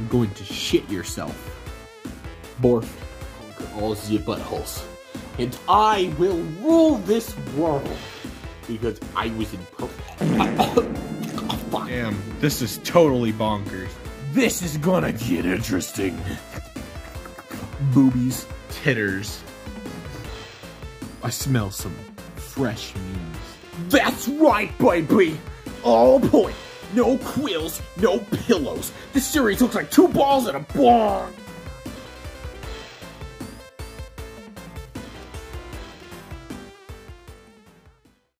I'm going to shit yourself. Borf, conquer all the buttholes. And I will rule this world. Because I was in perfect. Oh, Damn, this is totally bonkers. This is gonna get interesting. Boobies. Titters. I smell some fresh news. That's right, baby! All point. No quills, no pillows. This series looks like two balls and a bong.